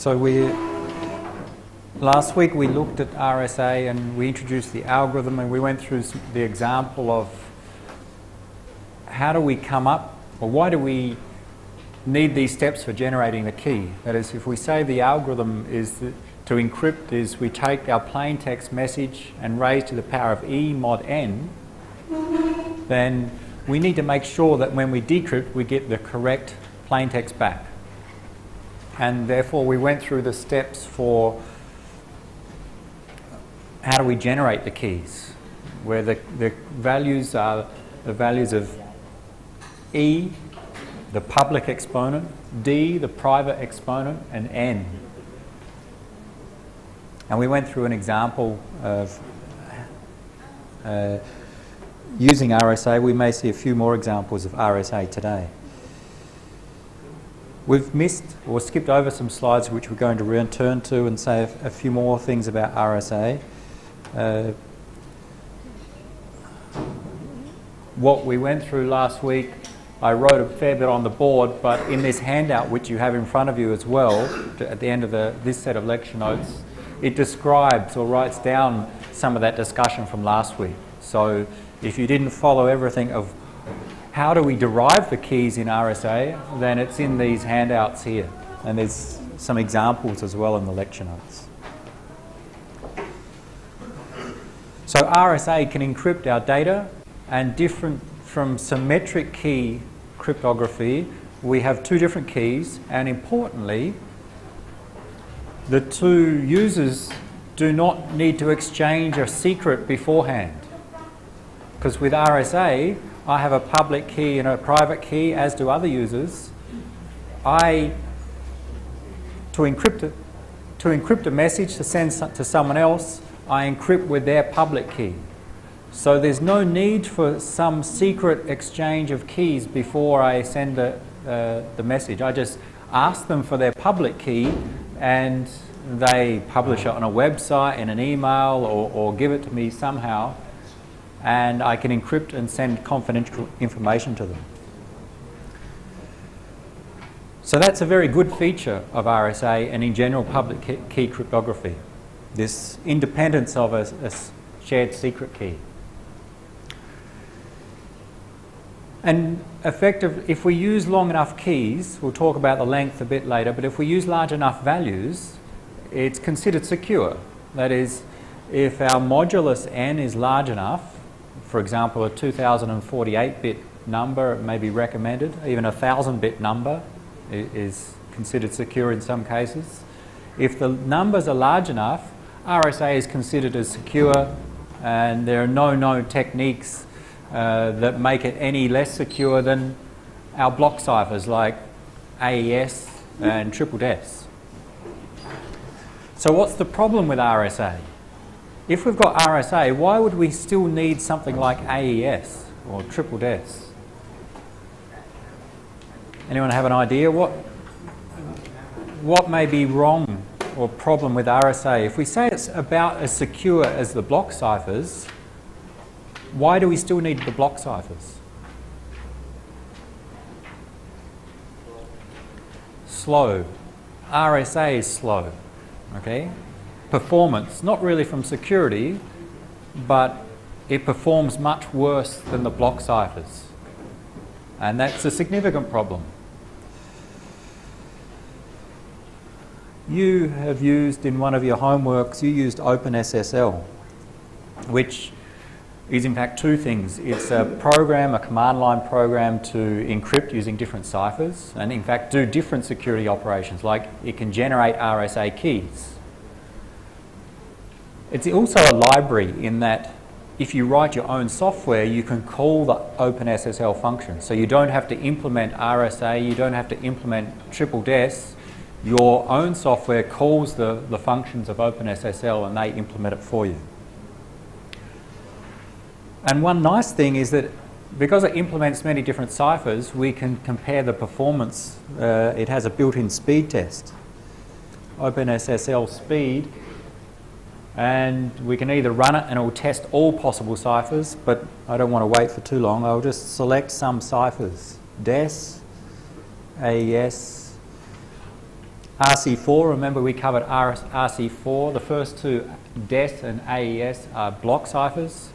So we last week we looked at RSA and we introduced the algorithm and we went through the example of how do we come up or why do we need these steps for generating the key. That is, if we say the algorithm is the, to encrypt is we take our plain text message and raise to the power of e mod n, then we need to make sure that when we decrypt we get the correct plain text back and therefore we went through the steps for how do we generate the keys, where the, the values are the values of E, the public exponent, D, the private exponent, and N. And we went through an example of uh, using RSA. We may see a few more examples of RSA today. We've missed or skipped over some slides which we're going to return to and say a, few more things about RSA. Uh, what we went through last week, I wrote a fair bit on the board, but in this handout which you have in front of you as well, at the end of the, this set of lecture notes, it describes or writes down some of that discussion from last week. So if you didn't follow everything of how do we derive the keys in RSA, then it's in these handouts here. And there's some examples as well in the lecture notes. So RSA can encrypt our data and different from symmetric key cryptography, we have two different keys and importantly, the two users do not need to exchange a secret beforehand. Because with RSA, I have a public key and a private key, as do other users. I, to encrypt to encrypt a message to send to someone else, I encrypt with their public key. So there's no need for some secret exchange of keys before I send the, uh, the message. I just ask them for their public key and they publish it on a website, in an email, or, or give it to me somehow and I can encrypt and send confidential information to them. So that's a very good feature of RSA and in general public key cryptography, this independence of a, a shared secret key. And effective, if we use long enough keys, we'll talk about the length a bit later, but if we use large enough values, it's considered secure. That is, if our modulus n is large enough, for example, a 2048-bit number may be recommended. Even a 1,000-bit number is considered secure in some cases. If the numbers are large enough, RSA is considered as secure and there are no known techniques uh, that make it any less secure than our block ciphers like AES and triple DES. So what's the problem with RSA? If we've got RSA, why would we still need something like AES or triple DES? Anyone have an idea? What, what may be wrong or problem with RSA? If we say it's about as secure as the block ciphers, why do we still need the block ciphers? Slow. RSA is slow. Okay? Performance, not really from security, but it performs much worse than the block ciphers. And that's a significant problem. You have used in one of your homeworks, you used OpenSSL, which is in fact two things. It's a program, a command line program to encrypt using different ciphers and in fact do different security operations like it can generate RSA keys it's also a library in that if you write your own software, you can call the OpenSSL function. So you don't have to implement RSA, you don't have to implement triple DES. Your own software calls the, the functions of OpenSSL and they implement it for you. And one nice thing is that because it implements many different ciphers, we can compare the performance. Uh, it has a built-in speed test. OpenSSL speed and we can either run it and it will test all possible ciphers, but I don't want to wait for too long. I'll just select some ciphers. DES, AES, RC4, remember we covered RC4. The first two, DES and AES, are block ciphers.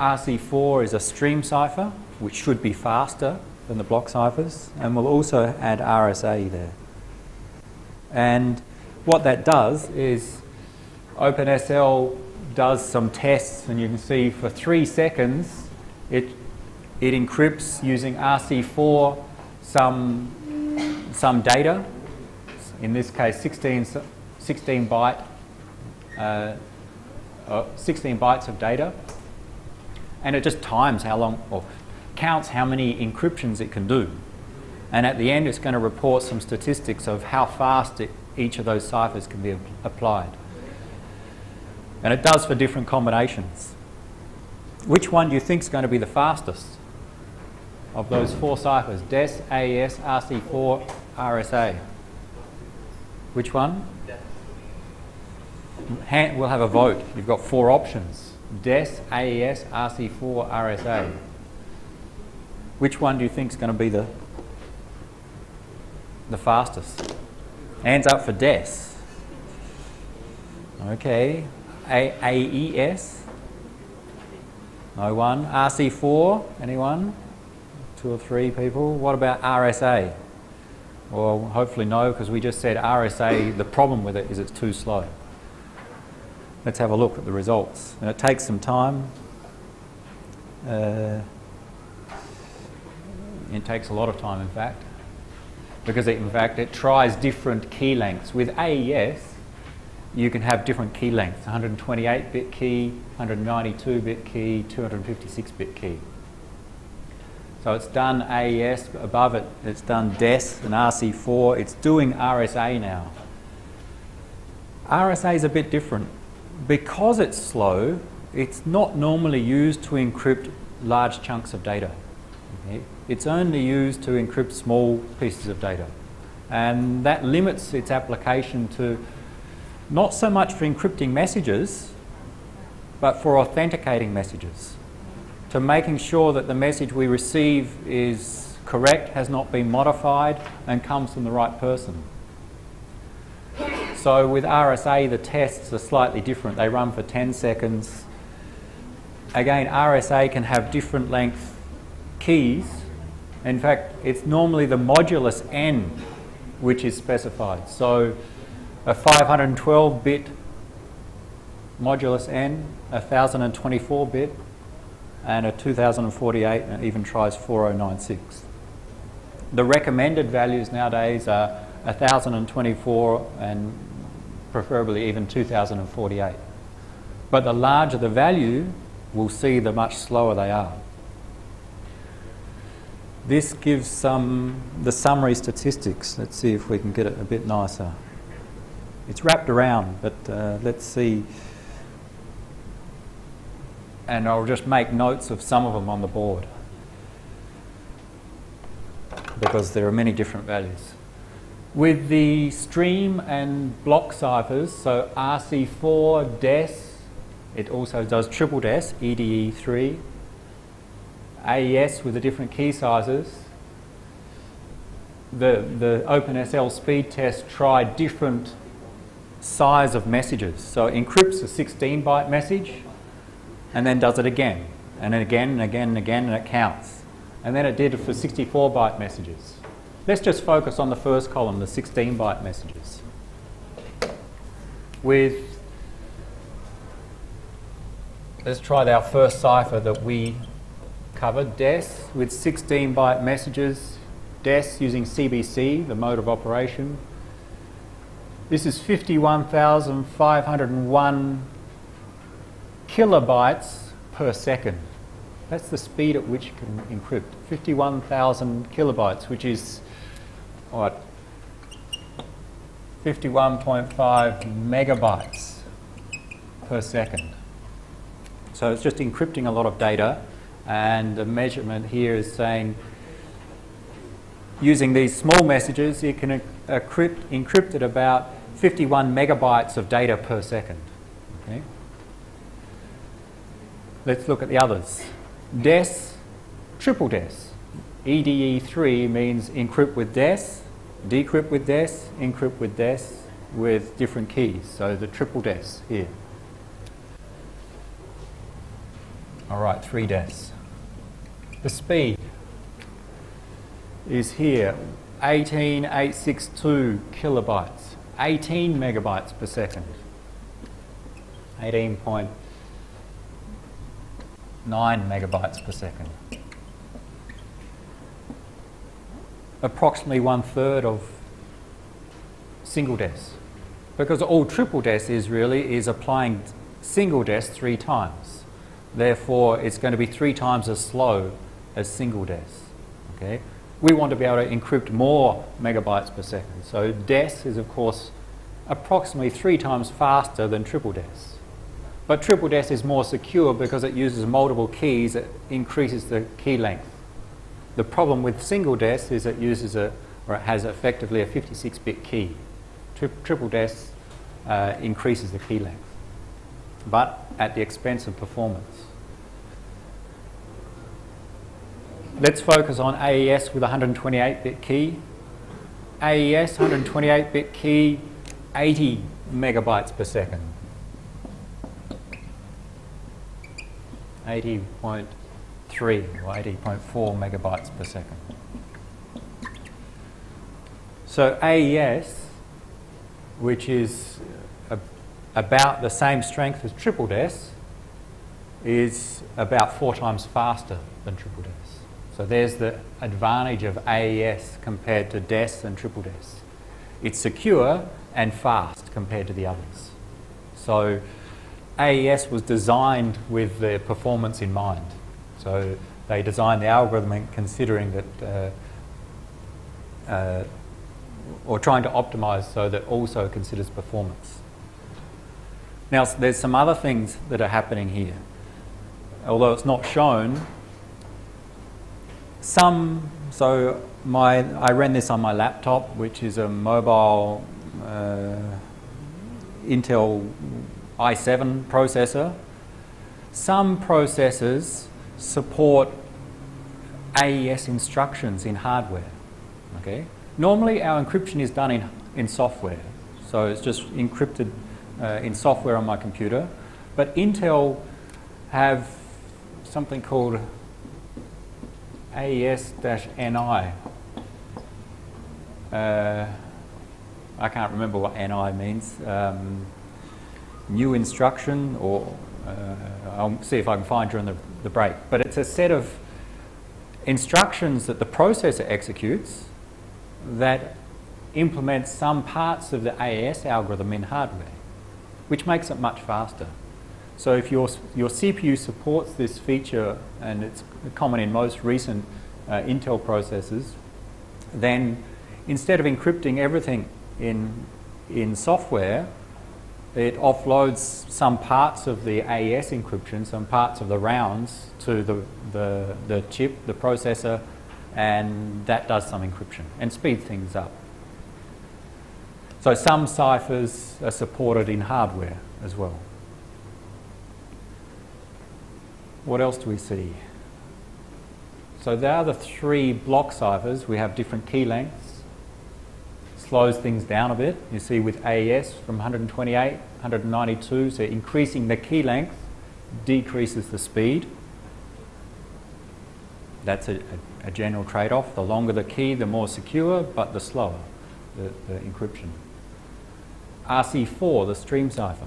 RC4 is a stream cipher, which should be faster than the block ciphers, and we'll also add RSA there. And what that does is OpenSSL does some tests, and you can see for three seconds it, it encrypts using RC4 some, some data, in this case 16, 16 byte, uh, uh, 16 bytes of data, and it just times how long, or counts how many encryptions it can do. And at the end, it's going to report some statistics of how fast it, each of those ciphers can be applied. And it does for different combinations. Which one do you think is going to be the fastest of those four ciphers? DES, AES, RC4, RSA. Which one? We'll have a vote. You've got four options. DES, AES, RC4, RSA. Which one do you think is going to be the, the fastest? Hands up for DES. Okay. A AES? No one. RC4? Anyone? Two or three people. What about RSA? Well, hopefully no, because we just said RSA, the problem with it is it's too slow. Let's have a look at the results. And it takes some time. Uh, it takes a lot of time, in fact, because it, in fact it tries different key lengths. With AES, you can have different key lengths 128 bit key, 192 bit key, 256 bit key. So it's done AES, above it it's done DES and RC4, it's doing RSA now. RSA is a bit different. Because it's slow, it's not normally used to encrypt large chunks of data. Okay? It's only used to encrypt small pieces of data. And that limits its application to not so much for encrypting messages, but for authenticating messages. To making sure that the message we receive is correct, has not been modified, and comes from the right person. So with RSA, the tests are slightly different. They run for 10 seconds. Again, RSA can have different length keys. In fact, it's normally the modulus n which is specified. So a 512-bit modulus n, a 1024-bit, and a 2048 and even tries 4096. The recommended values nowadays are 1024 and preferably even 2048. But the larger the value, we'll see the much slower they are. This gives some the summary statistics. Let's see if we can get it a bit nicer. It's wrapped around, but uh, let's see. And I'll just make notes of some of them on the board because there are many different values. With the stream and block ciphers, so RC4, DES, it also does triple DES, EDE3, AES with the different key sizes. The, the OpenSSL speed test tried different size of messages. So it encrypts a 16 byte message and then does it again and then again and again and again and it counts. And then it did it for 64 byte messages. Let's just focus on the first column, the 16 byte messages. With, let's try our first cipher that we covered, DES with 16 byte messages, DES using CBC, the mode of operation. This is 51,501 kilobytes per second. That's the speed at which you can encrypt. 51,000 kilobytes, which is what? 51.5 megabytes per second. So it's just encrypting a lot of data and the measurement here is saying using these small messages, you can encrypt, encrypt at about 51 megabytes of data per second. Okay? Let's look at the others. DES, triple DES. EDE3 means encrypt with DES, decrypt with DES, encrypt with DES with different keys. So the triple DES here. All right, three DES. The speed is here, 18862 kilobytes, 18 megabytes per second, 18.9 megabytes per second. Approximately one third of single DES. Because all triple DES is really is applying single DES three times. Therefore, it's going to be three times as slow as single DES. Okay? We want to be able to encrypt more megabytes per second. So DES is, of course, approximately three times faster than triple DES. But triple DES is more secure because it uses multiple keys. It increases the key length. The problem with single DES is it uses a, or it has effectively a 56-bit key. Tri triple DES uh, increases the key length, but at the expense of performance. Let's focus on AES with 128-bit key. AES 128-bit key, 80 megabytes per second. 80.3 or 80.4 megabytes per second. So AES, which is a, about the same strength as triple DES, is about four times faster than triple DES. So there's the advantage of AES compared to DES and triple DES. It's secure and fast compared to the others. So AES was designed with the performance in mind. So they designed the algorithm considering that, uh, uh, or trying to optimize so that also considers performance. Now, there's some other things that are happening here. Although it's not shown, some, so my, I ran this on my laptop, which is a mobile uh, Intel i7 processor. Some processors support AES instructions in hardware. Okay? Normally our encryption is done in, in software. So it's just encrypted uh, in software on my computer. But Intel have something called AES-NI. Uh, I can't remember what NI means. Um, new instruction, or uh, I'll see if I can find during the, the break. But it's a set of instructions that the processor executes that implements some parts of the AES algorithm in hardware, which makes it much faster. So if your, your CPU supports this feature, and it's common in most recent uh, Intel processors, then instead of encrypting everything in, in software, it offloads some parts of the AES encryption, some parts of the rounds to the, the, the chip, the processor, and that does some encryption and speeds things up. So some ciphers are supported in hardware as well. What else do we see? So there are the three block ciphers. We have different key lengths. Slows things down a bit. You see with AES from 128, 192, so increasing the key length decreases the speed. That's a, a, a general trade-off. The longer the key, the more secure, but the slower the, the encryption. RC4, the stream cipher.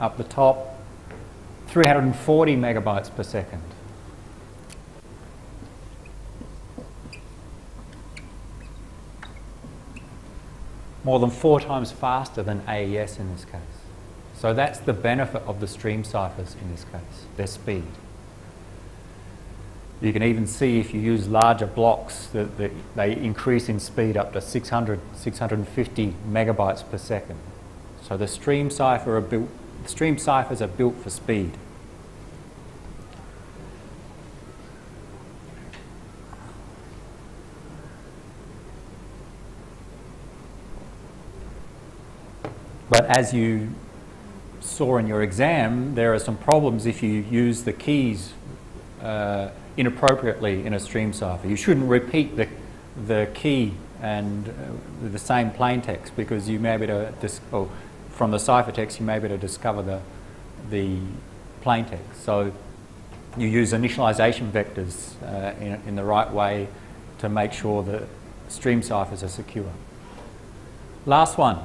Up the top, 340 megabytes per second. More than four times faster than AES in this case. So that's the benefit of the stream ciphers in this case, their speed. You can even see if you use larger blocks that, they increase in speed up to 600, 650 megabytes per second. So the stream cipher are built Stream ciphers are built for speed. But as you saw in your exam, there are some problems if you use the keys uh, inappropriately in a stream cipher. You shouldn't repeat the, the key and uh, the same plain text because you may be able to, from the ciphertext, you may be able to discover the, the plain text. So you use initialization vectors uh, in, in the right way to make sure that stream ciphers are secure. Last one,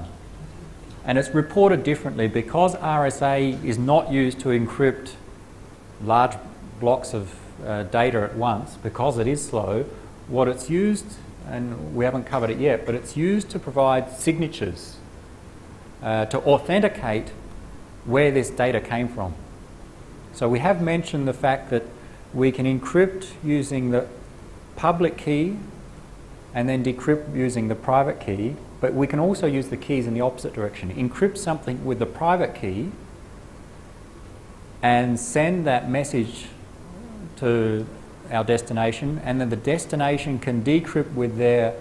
and it's reported differently because RSA is not used to encrypt large blocks of uh, data at once, because it is slow, what it's used, and we haven't covered it yet, but it's used to provide signatures uh, to authenticate where this data came from. So we have mentioned the fact that we can encrypt using the public key and then decrypt using the private key, but we can also use the keys in the opposite direction. Encrypt something with the private key and send that message to our destination, and then the destination can decrypt with their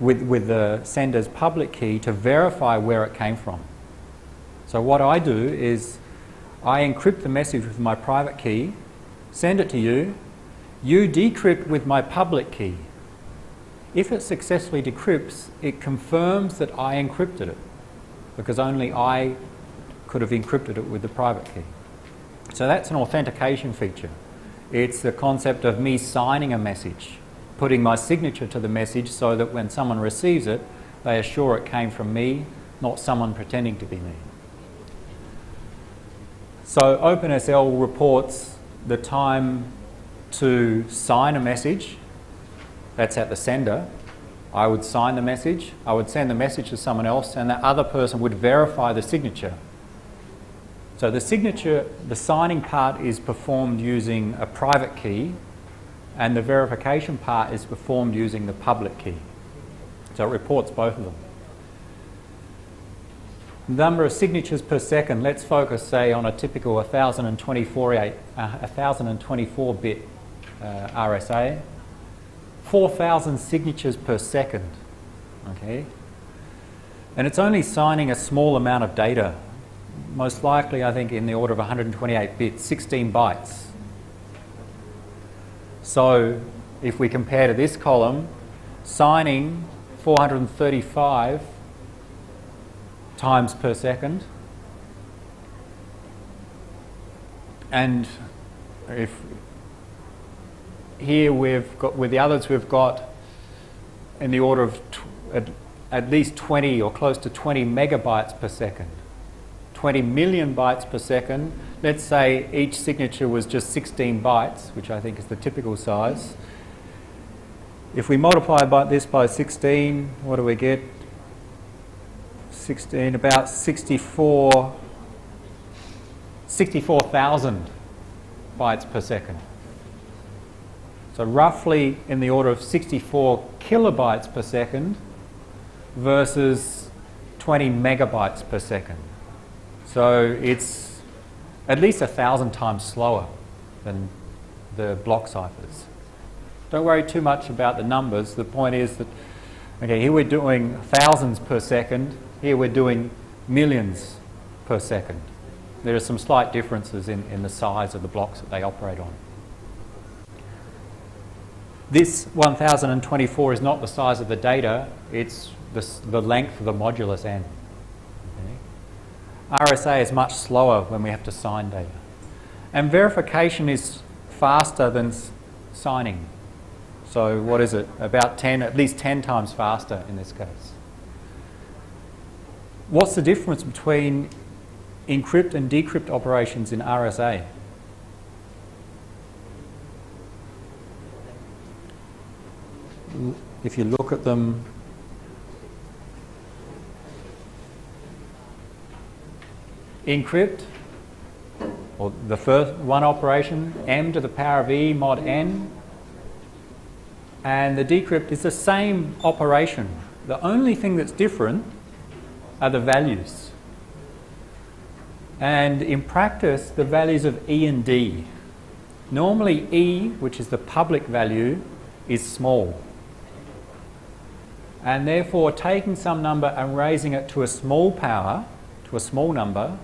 with, with the sender's public key to verify where it came from. So what I do is I encrypt the message with my private key, send it to you, you decrypt with my public key. If it successfully decrypts, it confirms that I encrypted it because only I could have encrypted it with the private key. So that's an authentication feature. It's the concept of me signing a message, putting my signature to the message so that when someone receives it, they are sure it came from me, not someone pretending to be me. So OpenSSL reports the time to sign a message, that's at the sender. I would sign the message, I would send the message to someone else, and that other person would verify the signature. So the signature, the signing part is performed using a private key, and the verification part is performed using the public key. So it reports both of them. Number of signatures per second, let's focus, say, on a typical 1024, uh, 1024 bit uh, RSA. 4,000 signatures per second, okay? And it's only signing a small amount of data most likely I think in the order of 128 bits, 16 bytes. So if we compare to this column, signing 435 times per second, and if here we've got, with the others we've got in the order of at, at least 20 or close to 20 megabytes per second. 20 million bytes per second. Let's say each signature was just 16 bytes, which I think is the typical size. If we multiply by this by 16, what do we get? 16, about 64, 64,000 bytes per second. So roughly in the order of 64 kilobytes per second versus 20 megabytes per second. So it's at least a thousand times slower than the block ciphers. Don't worry too much about the numbers. The point is that, okay, here we're doing thousands per second, here we're doing millions per second. There are some slight differences in, in the size of the blocks that they operate on. This 1024 is not the size of the data, it's the, the length of the modulus n. RSA is much slower when we have to sign data. And verification is faster than signing. So what is it? About 10, at least 10 times faster in this case. What's the difference between encrypt and decrypt operations in RSA? If you look at them encrypt, or the first one operation, m to the power of e mod n, and the decrypt is the same operation. The only thing that's different are the values. And in practice, the values of E and D. Normally E, which is the public value, is small. And therefore, taking some number and raising it to a small power, to a small number,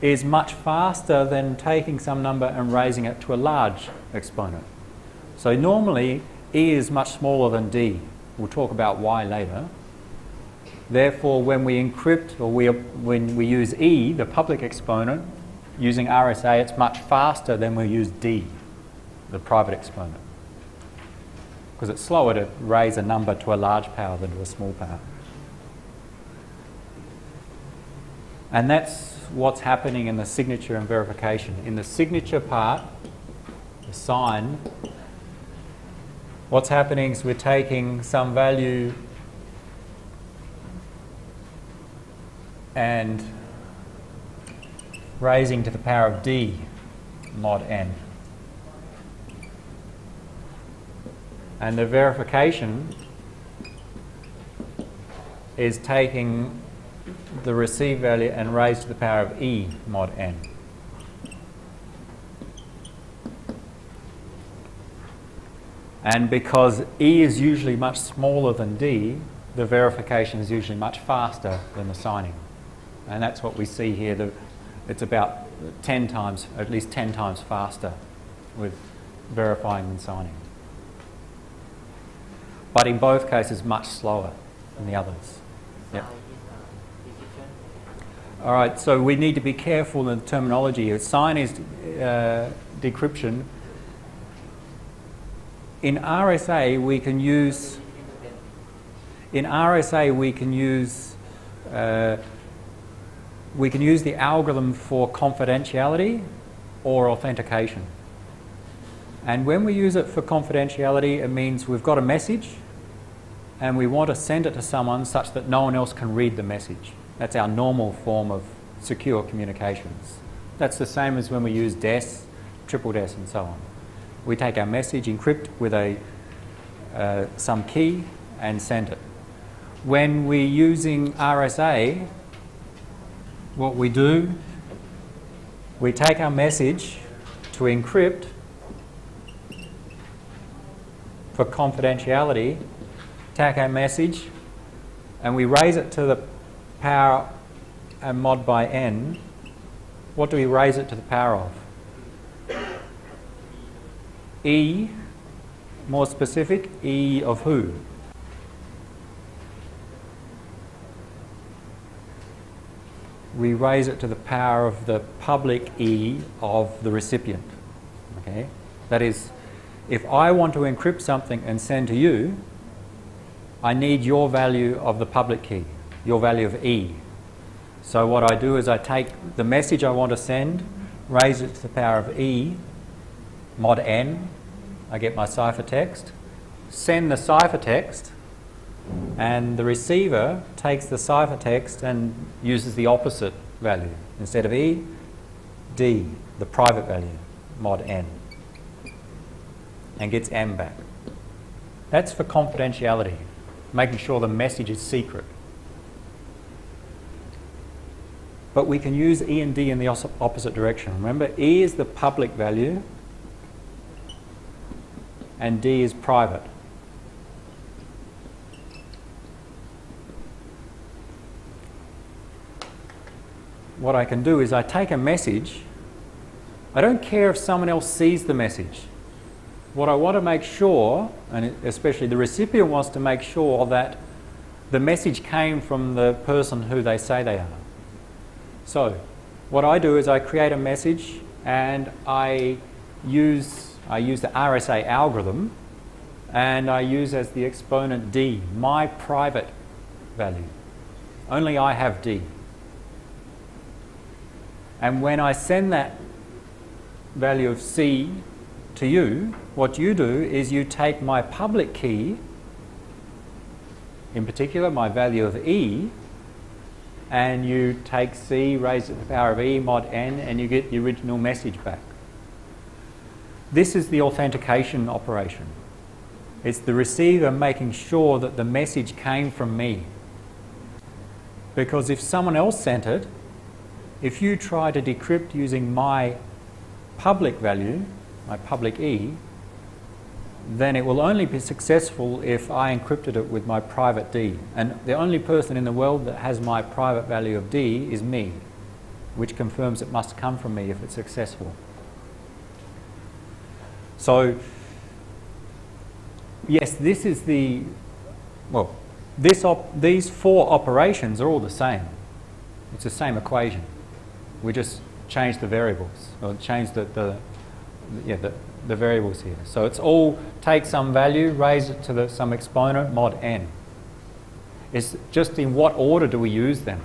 is much faster than taking some number and raising it to a large exponent. So normally E is much smaller than D. We'll talk about why later. Therefore, when we encrypt or we, when we use E, the public exponent, using RSA, it's much faster than we use D, the private exponent. Because it's slower to raise a number to a large power than to a small power. And that's what's happening in the signature and verification. In the signature part, the sign, what's happening is we're taking some value and raising to the power of d mod n. And the verification is taking the received value and raised to the power of e mod n. And because e is usually much smaller than d, the verification is usually much faster than the signing. And that's what we see here. The, it's about 10 times, at least 10 times faster with verifying than signing. But in both cases, much slower than the others. Yep. All right, so we need to be careful in the terminology. Sign is uh, decryption. In RSA, we can use. In RSA, we can use. Uh, we can use the algorithm for confidentiality or authentication. And when we use it for confidentiality, it means we've got a message and we want to send it to someone such that no one else can read the message. That's our normal form of secure communications. That's the same as when we use DES, triple DES, and so on. We take our message, encrypt with a, uh, some key, and send it. When we're using RSA, what we do, we take our message to encrypt for confidentiality, take our message, and we raise it to the power and mod by n, what do we raise it to the power of? E, more specific, E of who? We raise it to the power of the public E of the recipient. Okay? That is, if I want to encrypt something and send to you, I need your value of the public key your value of E. So what I do is I take the message I want to send, raise it to the power of E, mod n, I get my ciphertext, send the ciphertext, and the receiver takes the ciphertext and uses the opposite value. Instead of E, D, the private value, mod n, and gets M back. That's for confidentiality, making sure the message is secret. But we can use E and D in the opposite direction. Remember, E is the public value and D is private. What I can do is I take a message. I don't care if someone else sees the message. What I want to make sure, and especially the recipient wants to make sure that the message came from the person who they say they are. So what I do is I create a message and I use, I use the RSA algorithm and I use as the exponent D, my private value. Only I have D. And when I send that value of C to you, what you do is you take my public key, in particular my value of E, and you take C, raised to the power of E mod n, and you get the original message back. This is the authentication operation. It's the receiver making sure that the message came from me. Because if someone else sent it, if you try to decrypt using my public value, my public E, then it will only be successful if I encrypted it with my private D. And the only person in the world that has my private value of D is me. which confirms it must come from me if it's successful. So, yes, this is the, well, this these four operations are all the same. It's the same equation. We just change the variables, or change the, the yeah, the, the variables here. So it's all take some value, raise it to the, some exponent, mod n. It's just in what order do we use them?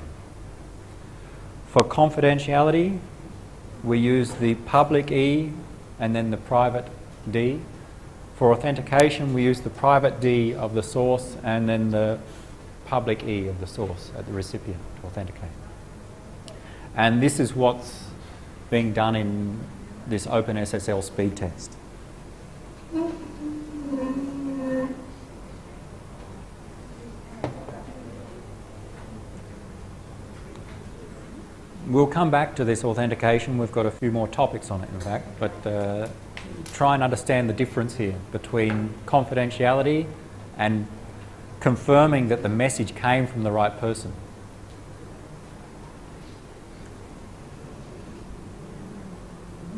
For confidentiality, we use the public E and then the private D. For authentication, we use the private D of the source and then the public E of the source at the recipient to authenticate. And this is what's being done in this OpenSSL speed test. We'll come back to this authentication. We've got a few more topics on it, in fact, but uh, try and understand the difference here between confidentiality and confirming that the message came from the right person.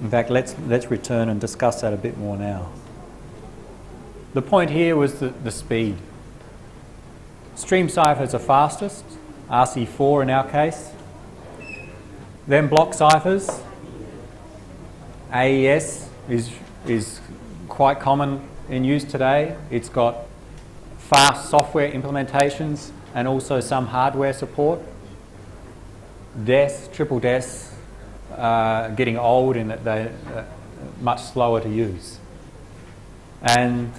In fact, let's, let's return and discuss that a bit more now. The point here was the, the speed. Stream ciphers are fastest, RC4 in our case. Then block ciphers, AES is, is quite common in use today. It's got fast software implementations and also some hardware support. DES, triple DES, uh, getting old and that they're uh, much slower to use. And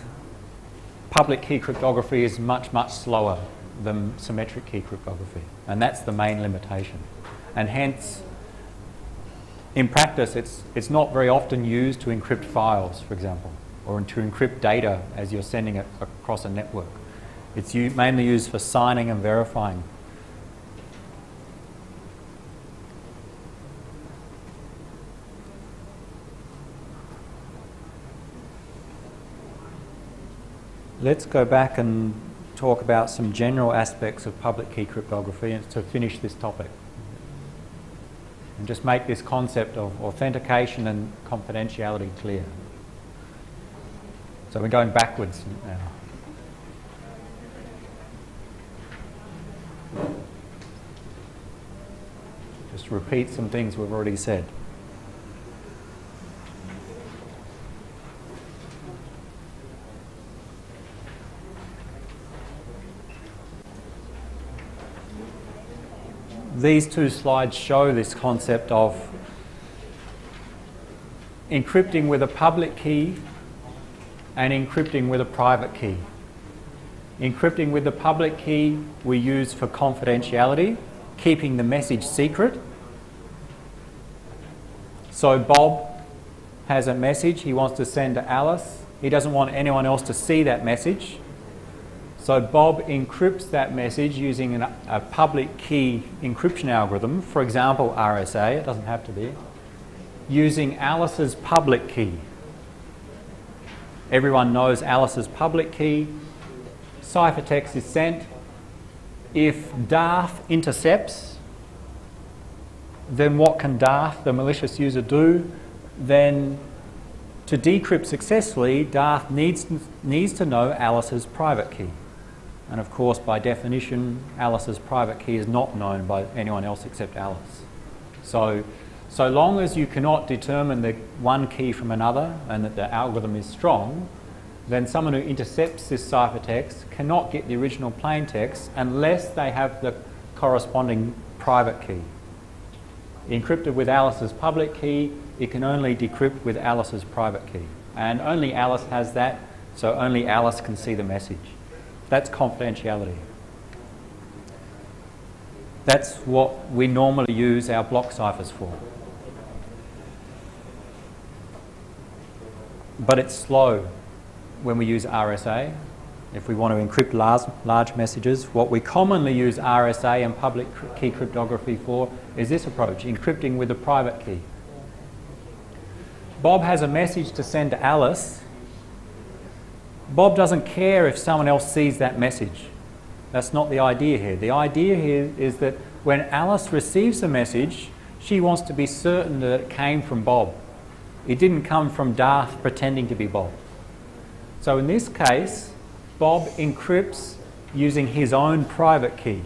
public key cryptography is much, much slower than symmetric key cryptography. And that's the main limitation. And hence, in practice, it's, it's not very often used to encrypt files, for example, or to encrypt data as you're sending it across a network. It's mainly used for signing and verifying Let's go back and talk about some general aspects of public key cryptography to finish this topic. And just make this concept of authentication and confidentiality clear. So we're going backwards now. Just repeat some things we've already said. These two slides show this concept of encrypting with a public key and encrypting with a private key. Encrypting with the public key we use for confidentiality, keeping the message secret. So Bob has a message he wants to send to Alice. He doesn't want anyone else to see that message. So Bob encrypts that message using an, a public key encryption algorithm, for example RSA, it doesn't have to be, using Alice's public key. Everyone knows Alice's public key. Ciphertext is sent. If Darth intercepts, then what can Darth, the malicious user, do? Then to decrypt successfully, Darth needs, needs to know Alice's private key. And of course, by definition, Alice's private key is not known by anyone else except Alice. So, so long as you cannot determine the one key from another and that the algorithm is strong, then someone who intercepts this ciphertext cannot get the original plain text unless they have the corresponding private key. Encrypted with Alice's public key, it can only decrypt with Alice's private key. And only Alice has that, so only Alice can see the message. That's confidentiality. That's what we normally use our block ciphers for. But it's slow when we use RSA. If we want to encrypt large, large messages, what we commonly use RSA and public key cryptography for is this approach, encrypting with a private key. Bob has a message to send to Alice Bob doesn't care if someone else sees that message. That's not the idea here. The idea here is that when Alice receives a message, she wants to be certain that it came from Bob. It didn't come from Darth pretending to be Bob. So in this case, Bob encrypts using his own private key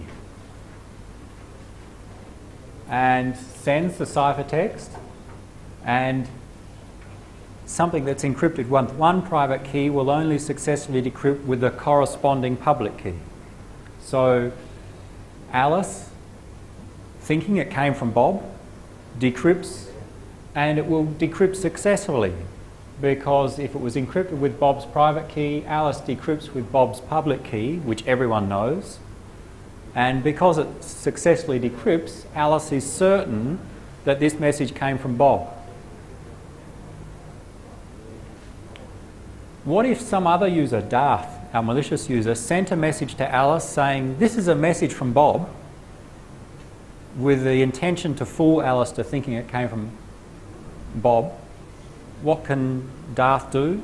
and sends the ciphertext and something that's encrypted with one private key will only successfully decrypt with the corresponding public key. So Alice, thinking it came from Bob, decrypts and it will decrypt successfully because if it was encrypted with Bob's private key, Alice decrypts with Bob's public key, which everyone knows. And because it successfully decrypts, Alice is certain that this message came from Bob. What if some other user, Darth, our malicious user, sent a message to Alice saying, This is a message from Bob, with the intention to fool Alice to thinking it came from Bob? What can Darth do?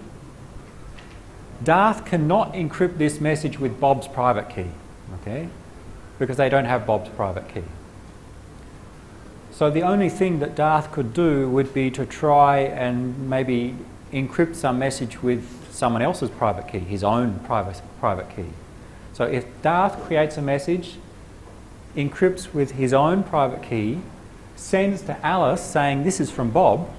Darth cannot encrypt this message with Bob's private key, okay? Because they don't have Bob's private key. So the only thing that Darth could do would be to try and maybe encrypt some message with someone else's private key, his own private, private key. So if Darth creates a message, encrypts with his own private key, sends to Alice saying this is from Bob,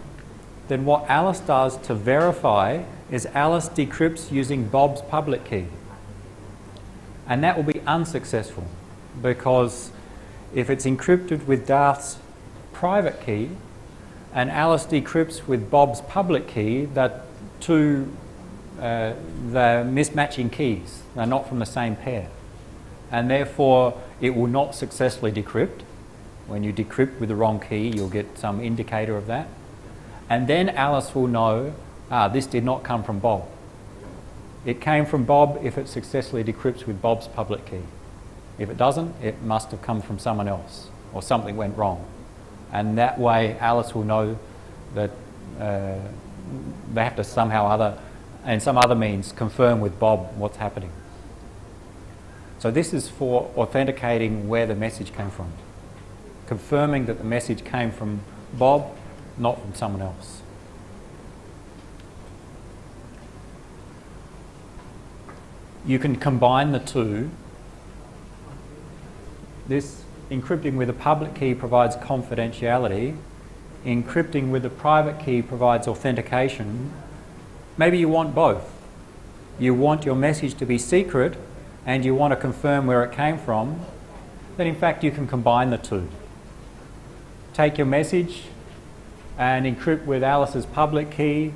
then what Alice does to verify is Alice decrypts using Bob's public key. And that will be unsuccessful because if it's encrypted with Darth's private key and Alice decrypts with Bob's public key, that two uh, they're mismatching keys. They're not from the same pair. And therefore, it will not successfully decrypt. When you decrypt with the wrong key, you'll get some indicator of that. And then Alice will know, ah, this did not come from Bob. It came from Bob if it successfully decrypts with Bob's public key. If it doesn't, it must have come from someone else or something went wrong. And that way, Alice will know that uh, they have to somehow other and some other means confirm with Bob what's happening. So this is for authenticating where the message came from. Confirming that the message came from Bob, not from someone else. You can combine the two. This encrypting with a public key provides confidentiality. Encrypting with a private key provides authentication Maybe you want both. You want your message to be secret and you want to confirm where it came from, then in fact you can combine the two. Take your message and encrypt with Alice's public key,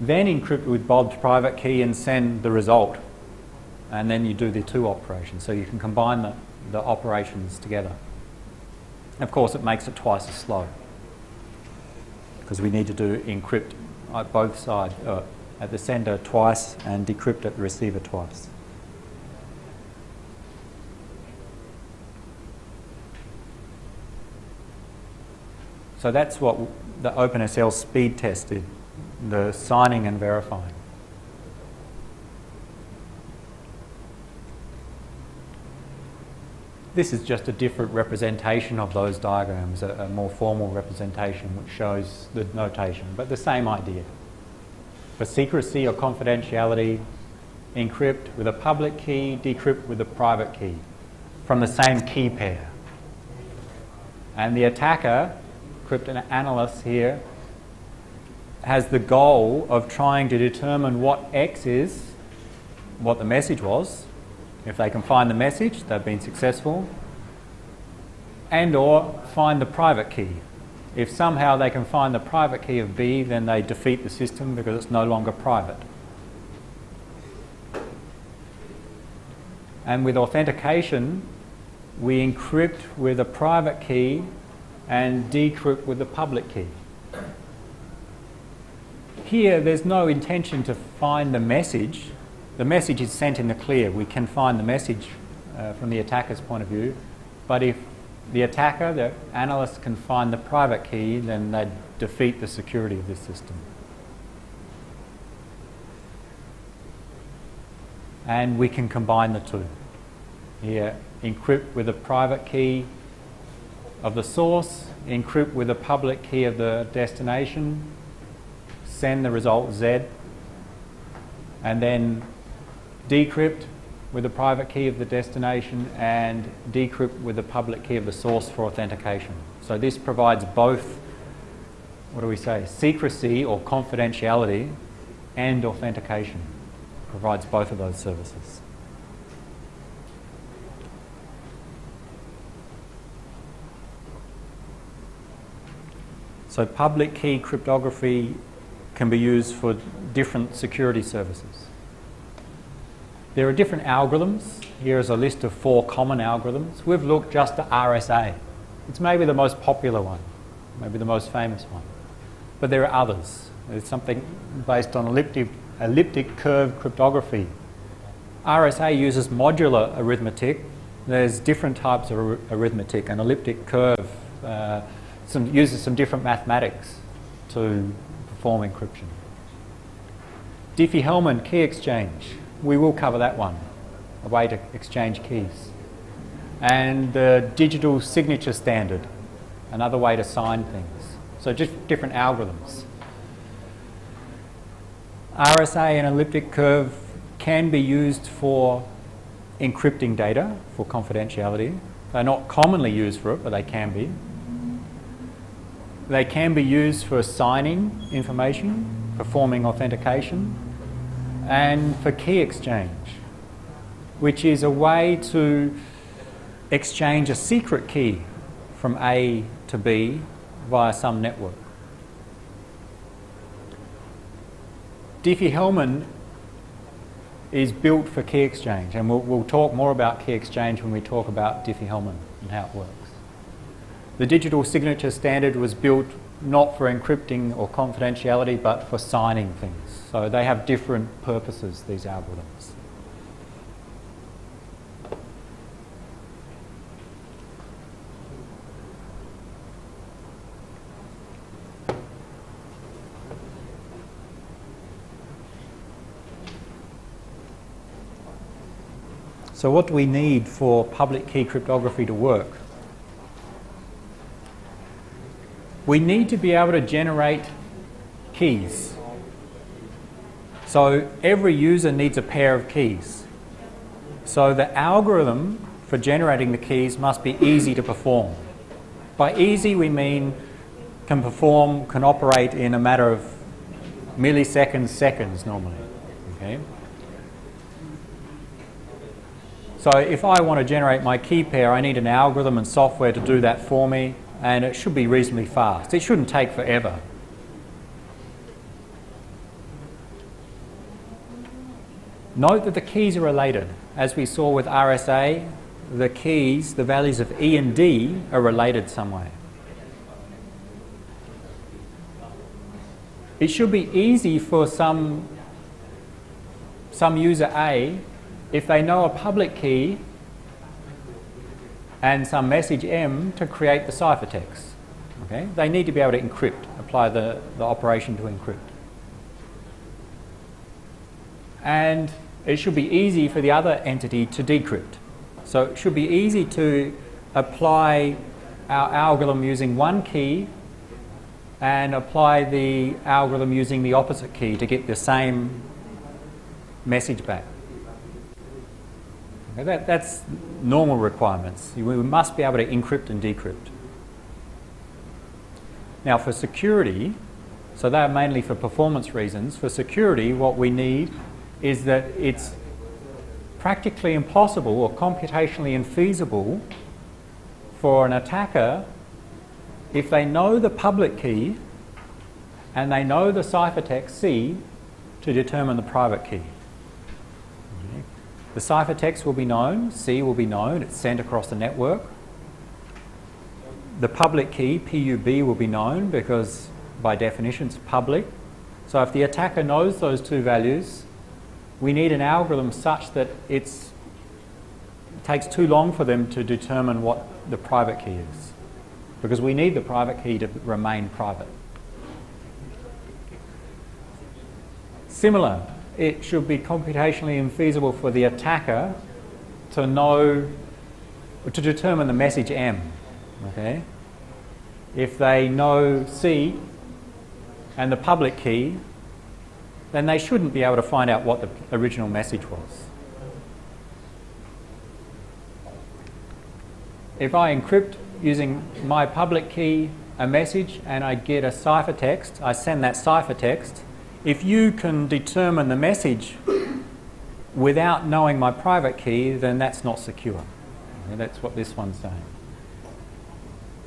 then encrypt with Bob's private key and send the result. And then you do the two operations. So you can combine the, the operations together. Of course, it makes it twice as slow because we need to do encrypt at both sides, uh, at the sender twice and decrypt at the receiver twice. So that's what the OpenSSL speed test did, the signing and verifying. This is just a different representation of those diagrams, a, a more formal representation which shows the notation, but the same idea. For secrecy or confidentiality, encrypt with a public key, decrypt with a private key from the same key pair. And the attacker, cryptanalyst here, has the goal of trying to determine what X is, what the message was, if they can find the message, they've been successful. And or find the private key. If somehow they can find the private key of B, then they defeat the system because it's no longer private. And with authentication, we encrypt with a private key and decrypt with the public key. Here, there's no intention to find the message the message is sent in the clear. We can find the message uh, from the attacker's point of view, but if the attacker, the analyst, can find the private key, then they defeat the security of this system. And we can combine the two. Here, encrypt with a private key of the source, encrypt with a public key of the destination, send the result Z, and then decrypt with the private key of the destination and decrypt with the public key of the source for authentication. So this provides both, what do we say, secrecy or confidentiality and authentication. Provides both of those services. So public key cryptography can be used for different security services. There are different algorithms. Here is a list of four common algorithms. We've looked just at RSA. It's maybe the most popular one, maybe the most famous one. But there are others. There's something based on elliptic, elliptic curve cryptography. RSA uses modular arithmetic. There's different types of arithmetic. An elliptic curve uh, some, uses some different mathematics to perform encryption. Diffie-Hellman key exchange we will cover that one, a way to exchange keys. And the digital signature standard, another way to sign things. So just different algorithms. RSA and elliptic curve can be used for encrypting data for confidentiality. They're not commonly used for it, but they can be. They can be used for signing information, performing authentication, and for key exchange, which is a way to exchange a secret key from A to B via some network. Diffie-Hellman is built for key exchange, and we'll, we'll, talk more about key exchange when we talk about Diffie-Hellman and how it works. The digital signature standard was built not for encrypting or confidentiality, but for signing things. So they have different purposes, these algorithms. So what do we need for public key cryptography to work? we need to be able to generate keys. So every user needs a pair of keys. So the algorithm for generating the keys must be easy to perform. By easy we mean can perform, can operate in a matter of milliseconds, seconds normally. Okay? So if I want to generate my key pair, I need an algorithm and software to do that for me and it should be reasonably fast. It shouldn't take forever. Note that the keys are related. As we saw with RSA, the keys, the values of E and D, are related some way. It should be easy for some, some user A, if they know a public key and some message M to create the ciphertext. Okay? They need to be able to encrypt, apply the, the operation to encrypt. And it should be easy for the other entity to decrypt. So it should be easy to apply our algorithm using one key and apply the algorithm using the opposite key to get the same message back. Okay, that, that's normal requirements. We must be able to encrypt and decrypt. Now for security, so they are mainly for performance reasons. For security, what we need is that it's practically impossible or computationally infeasible for an attacker if they know the public key and they know the ciphertext C to determine the private key. The ciphertext will be known, C will be known, it's sent across the network. The public key, PUB, will be known because by definition it's public. So if the attacker knows those two values, we need an algorithm such that it's, it takes too long for them to determine what the private key is. Because we need the private key to remain private. Similar, it should be computationally infeasible for the attacker to know, to determine the message M. Okay? if they know C and the public key, then they shouldn't be able to find out what the original message was. If I encrypt using my public key a message and I get a ciphertext, I send that ciphertext. If you can determine the message without knowing my private key, then that's not secure. And that's what this one's saying.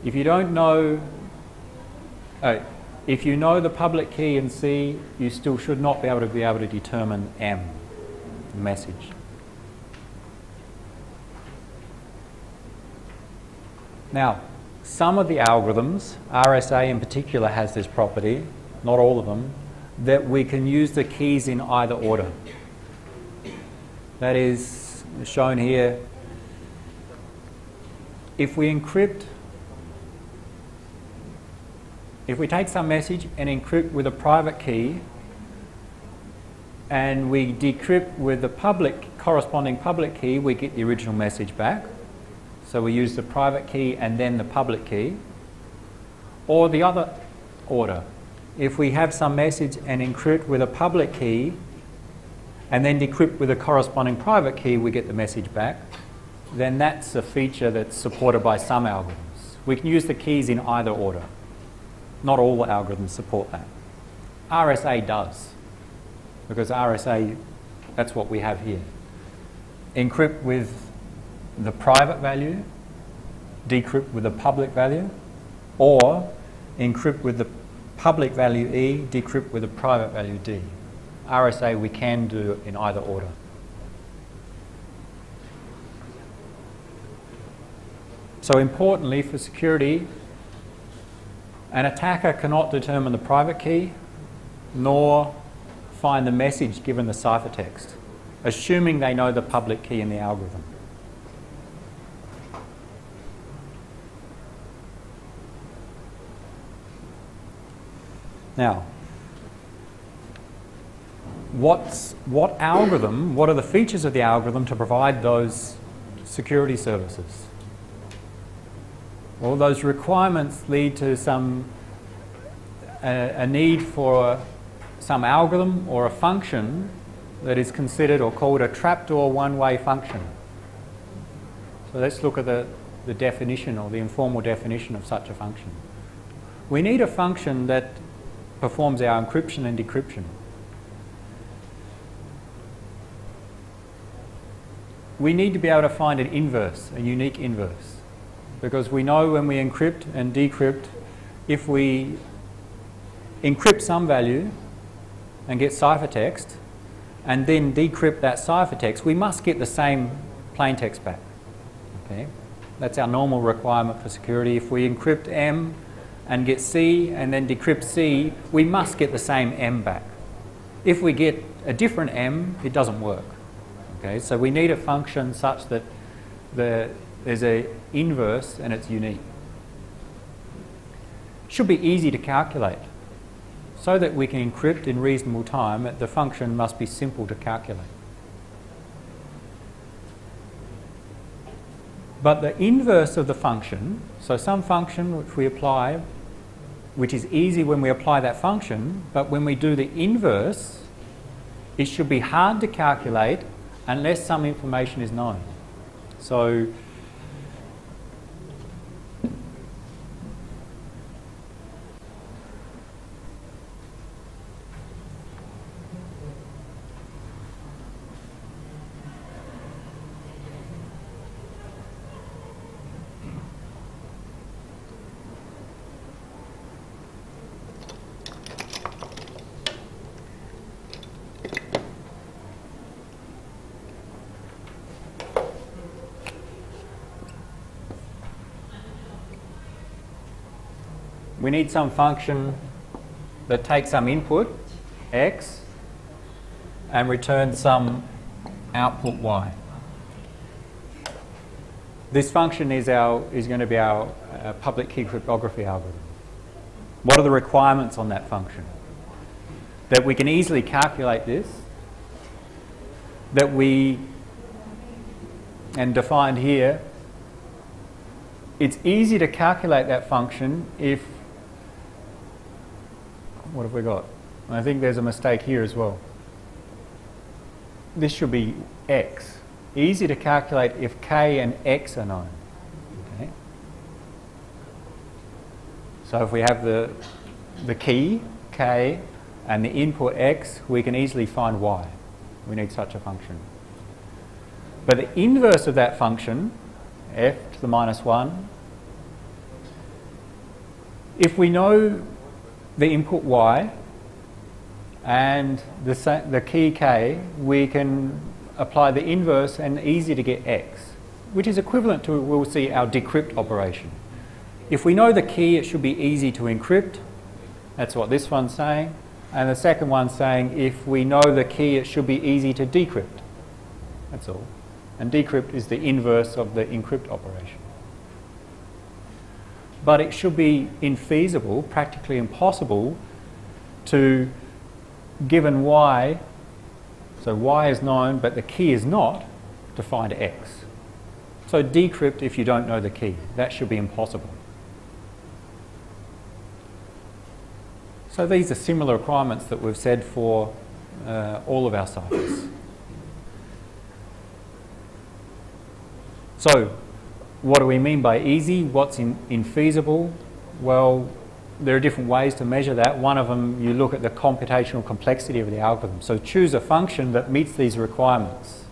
If you don't know, uh, if you know the public key in C, you still should not be able to be able to determine M, the message. Now, some of the algorithms, RSA in particular has this property, not all of them, that we can use the keys in either order. That is shown here. If we encrypt, if we take some message and encrypt with a private key, and we decrypt with the public corresponding public key, we get the original message back. So we use the private key and then the public key. Or the other order. If we have some message and encrypt with a public key and then decrypt with a corresponding private key, we get the message back, then that's a feature that's supported by some algorithms. We can use the keys in either order. Not all algorithms support that. RSA does, because RSA, that's what we have here. Encrypt with the private value, decrypt with the public value, or encrypt with the public value E, decrypt with the private value D. RSA we can do in either order. So importantly for security, an attacker cannot determine the private key nor find the message given the ciphertext, assuming they know the public key in the algorithm. Now, what's, what algorithm, what are the features of the algorithm to provide those security services? Well, those requirements lead to some a, a need for some algorithm or a function that is considered or called a trapdoor one-way function. So let's look at the, the definition or the informal definition of such a function. We need a function that performs our encryption and decryption. We need to be able to find an inverse, a unique inverse, because we know when we encrypt and decrypt, if we encrypt some value and get ciphertext, and then decrypt that ciphertext, we must get the same plaintext back. Okay? That's our normal requirement for security. If we encrypt M and get C and then decrypt C, we must get the same M back. If we get a different M, it doesn't work. Okay, so we need a function such that the, there's a inverse and it's unique. Should be easy to calculate. So that we can encrypt in reasonable time, the function must be simple to calculate. But the inverse of the function, so some function which we apply which is easy when we apply that function, but when we do the inverse, it should be hard to calculate unless some information is known. So need some function that takes some input, x, and returns some output y. This function is, our, is going to be our uh, public key cryptography algorithm. What are the requirements on that function? That we can easily calculate this, that we, and defined here, it's easy to calculate that function if, what have we got? I think there's a mistake here as well. This should be x. Easy to calculate if k and x are known. Okay. So if we have the, the key, k, and the input x, we can easily find y. We need such a function. But the inverse of that function, f to the minus 1, if we know the input y and the, the key k, we can apply the inverse and easy to get x, which is equivalent to, we'll see, our decrypt operation. If we know the key, it should be easy to encrypt. That's what this one's saying. And the second one's saying if we know the key, it should be easy to decrypt. That's all. And decrypt is the inverse of the encrypt operation. But it should be infeasible, practically impossible, to, given y, so y is known but the key is not, to find x. So decrypt if you don't know the key. That should be impossible. So these are similar requirements that we've said for uh, all of our ciphers. So what do we mean by easy? What's in, infeasible? Well, there are different ways to measure that. One of them, you look at the computational complexity of the algorithm. So choose a function that meets these requirements.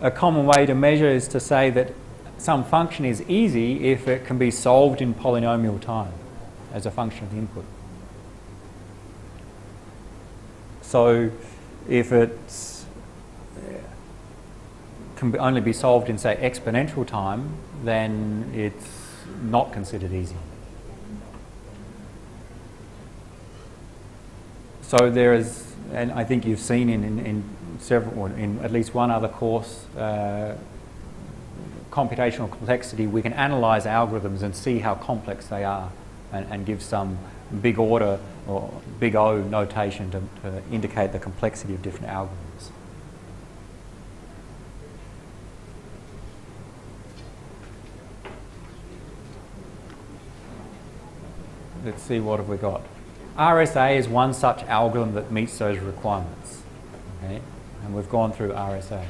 A common way to measure is to say that some function is easy if it can be solved in polynomial time as a function of the input. So if it can only be solved in, say, exponential time, then it's not considered easy. So there is, and I think you've seen in, in, in several, in at least one other course, uh, computational complexity, we can analyze algorithms and see how complex they are and, and give some big order or big O notation to, to indicate the complexity of different algorithms. Let's see what have we got. RSA is one such algorithm that meets those requirements. Okay? And we've gone through RSA.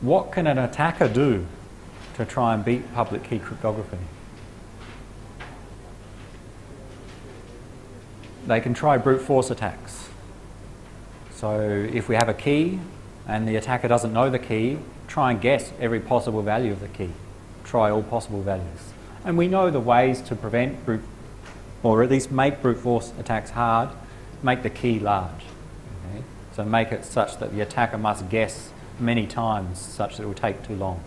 What can an attacker do to try and beat public key cryptography? They can try brute force attacks. So if we have a key and the attacker doesn't know the key, try and guess every possible value of the key. Try all possible values. And we know the ways to prevent brute, or at least make brute force attacks hard, make the key large. Okay? So make it such that the attacker must guess many times such that it will take too long.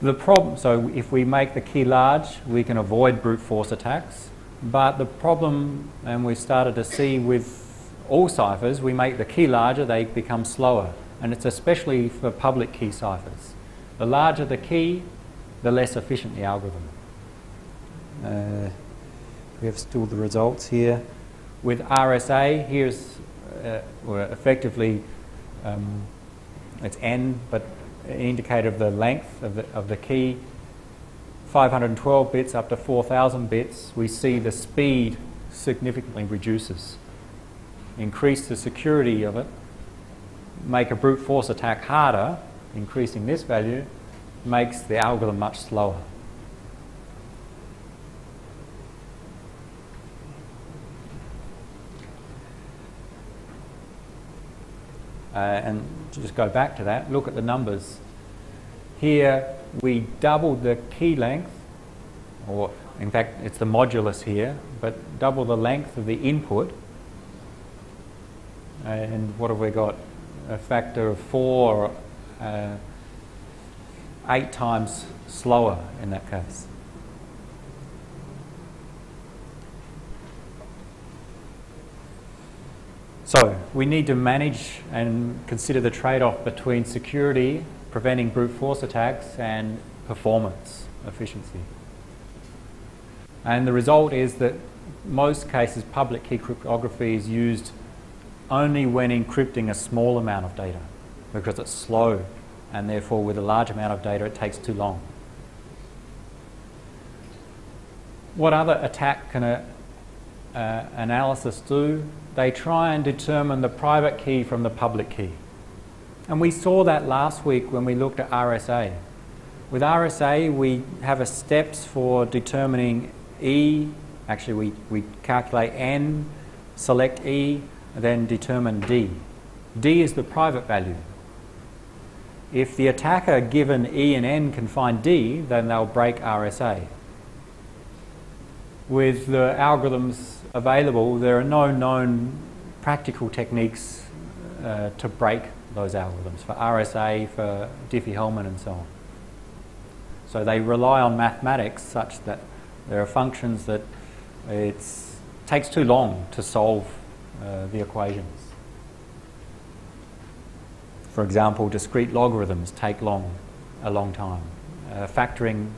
The problem, so if we make the key large, we can avoid brute force attacks. But the problem, and we started to see with all ciphers, we make the key larger, they become slower. And it's especially for public key ciphers. The larger the key, the less efficient the algorithm. Uh, we have still the results here. With RSA, here's uh, effectively um, it's n, but an indicator of the length of the, of the key. 512 bits up to 4,000 bits, we see the speed significantly reduces. Increase the security of it, make a brute force attack harder, increasing this value, makes the algorithm much slower. Uh, and just go back to that, look at the numbers. Here we doubled the key length, or in fact it's the modulus here, but double the length of the input. And what have we got? A factor of four, uh, eight times slower in that case. So we need to manage and consider the trade-off between security, preventing brute force attacks, and performance, efficiency. And the result is that most cases public key cryptography is used only when encrypting a small amount of data because it's slow and therefore with a large amount of data it takes too long. What other attack can a, uh, analysis do? They try and determine the private key from the public key. And we saw that last week when we looked at RSA. With RSA, we have a steps for determining E. Actually, we, we calculate N, select E, then determine D. D is the private value. If the attacker given E and N can find D, then they'll break RSA. With the algorithms available, there are no known practical techniques uh, to break those algorithms for RSA, for Diffie-Hellman and so on. So they rely on mathematics such that there are functions that it takes too long to solve uh, the equations. For example, discrete logarithms take long, a long time. Uh, factoring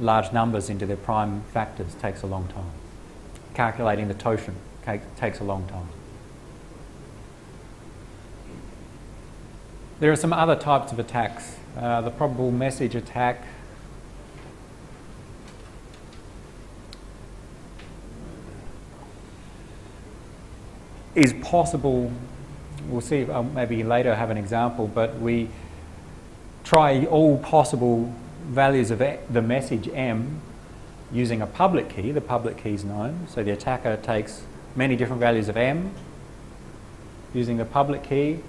large numbers into their prime factors takes a long time. Calculating the totient takes a long time. There are some other types of attacks. Uh, the probable message attack is possible. We'll see, uh, maybe later have an example, but we try all possible values of the message M using a public key. The public key is known, so the attacker takes many different values of M using the public key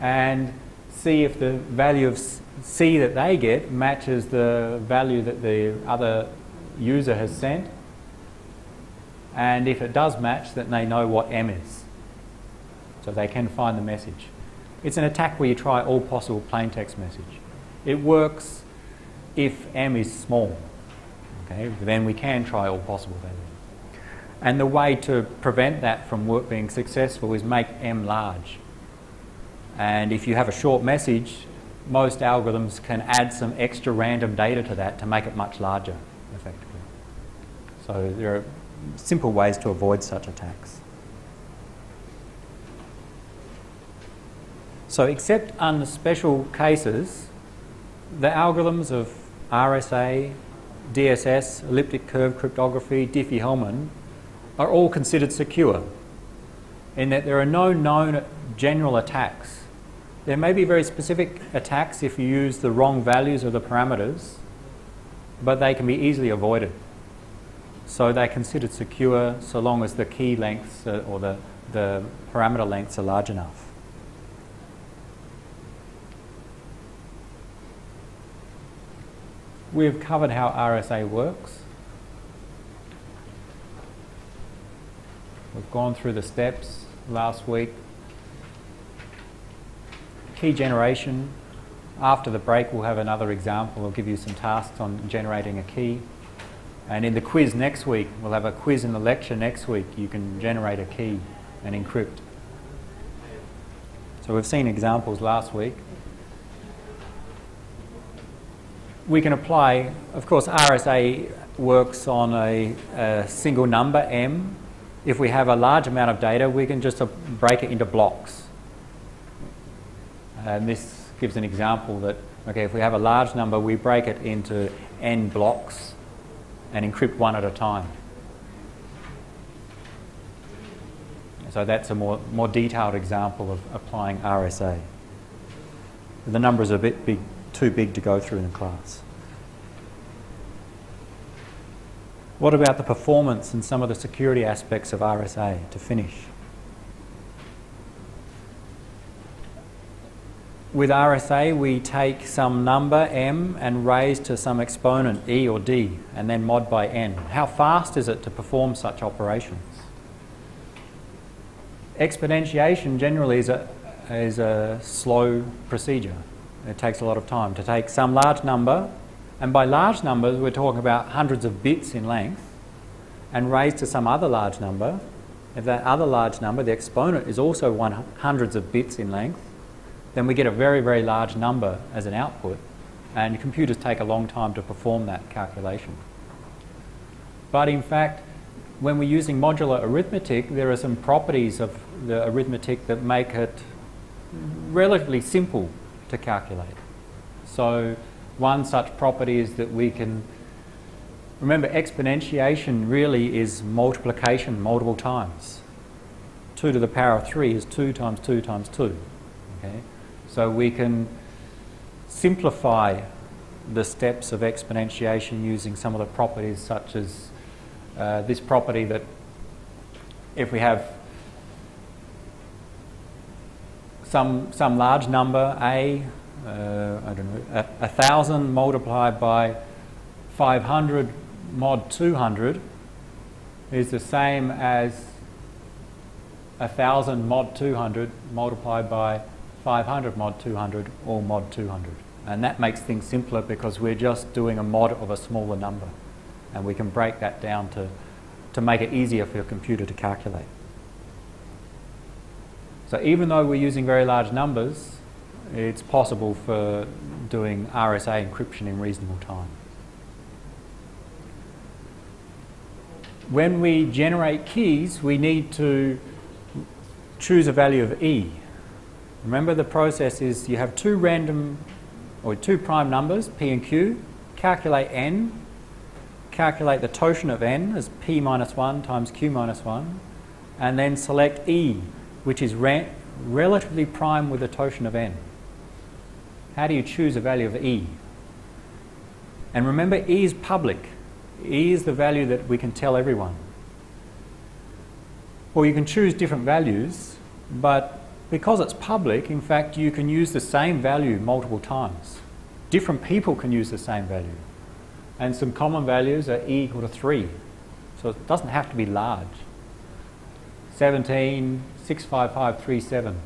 and see if the value of C that they get matches the value that the other user has sent. And if it does match, then they know what M is. So they can find the message. It's an attack where you try all possible plain text message. It works if M is small. Okay, then we can try all possible values. And the way to prevent that from work being successful is make M large. And if you have a short message, most algorithms can add some extra random data to that to make it much larger, effectively. So there are simple ways to avoid such attacks. So except under special cases, the algorithms of RSA, DSS, elliptic curve cryptography, Diffie-Hellman are all considered secure in that there are no known general attacks there may be very specific attacks if you use the wrong values of the parameters, but they can be easily avoided. So they're considered secure so long as the key lengths or the, the parameter lengths are large enough. We've covered how RSA works. We've gone through the steps last week key generation. After the break, we'll have another example. I'll give you some tasks on generating a key. And in the quiz next week, we'll have a quiz in the lecture next week. You can generate a key and encrypt. So we've seen examples last week. We can apply, of course, RSA works on a, a single number, M. If we have a large amount of data, we can just uh, break it into blocks. And this gives an example that, okay, if we have a large number, we break it into n blocks and encrypt one at a time. So that's a more, more detailed example of applying RSA. The number is a bit big, too big to go through in class. What about the performance and some of the security aspects of RSA to finish? with RSA, we take some number m and raise to some exponent e or d, and then mod by n. How fast is it to perform such operations? Exponentiation generally is a, is a slow procedure. It takes a lot of time to take some large number, and by large numbers we're talking about hundreds of bits in length, and raise to some other large number. If that other large number, the exponent, is also one hundreds of bits in length, then we get a very, very large number as an output, and computers take a long time to perform that calculation. But in fact, when we're using modular arithmetic, there are some properties of the arithmetic that make it relatively simple to calculate. So one such property is that we can, remember exponentiation really is multiplication multiple times. 2 to the power of 3 is 2 times 2 times 2. Okay? So we can simplify the steps of exponentiation using some of the properties such as uh, this property that if we have some, some large number, a, uh, I don't know, a, a thousand multiplied by 500 mod 200 is the same as a thousand mod 200 multiplied by 500 mod 200 or mod 200. And that makes things simpler because we're just doing a mod of a smaller number. And we can break that down to, to make it easier for your computer to calculate. So even though we're using very large numbers, it's possible for doing RSA encryption in reasonable time. When we generate keys, we need to choose a value of E. Remember the process is you have two random or two prime numbers, P and Q, calculate N, calculate the totient of N as P minus 1 times Q minus 1, and then select E, which is relatively prime with the totient of N. How do you choose a value of E? And remember, E is public. E is the value that we can tell everyone. Well, you can choose different values, but because it's public, in fact, you can use the same value multiple times. Different people can use the same value. And some common values are e equal to 3. So it doesn't have to be large. 17, 65537.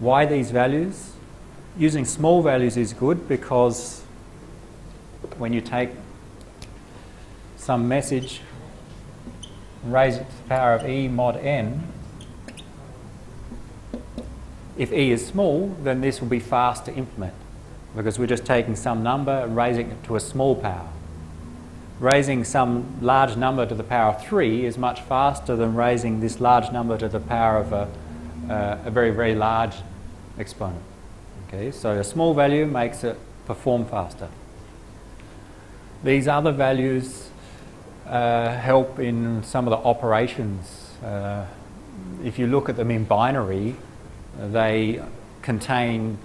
Why these values? Using small values is good because when you take some message and raise it to the power of e mod n, if e is small, then this will be fast to implement because we're just taking some number and raising it to a small power. Raising some large number to the power of 3 is much faster than raising this large number to the power of a, uh, a very, very large exponent. Okay, so a small value makes it perform faster. These other values uh, help in some of the operations. Uh, if you look at them in binary, they contain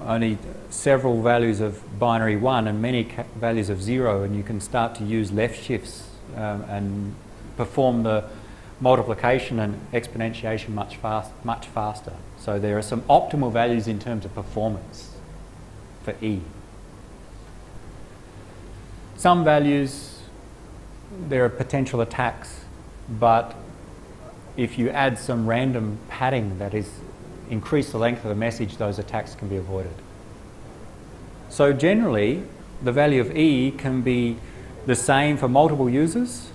only several values of binary 1 and many values of 0 and you can start to use left shifts um, and perform the multiplication and exponentiation much, fast, much faster. So there are some optimal values in terms of performance for E. Some values, there are potential attacks, but if you add some random padding that is increase the length of the message, those attacks can be avoided. So generally, the value of E can be the same for multiple users.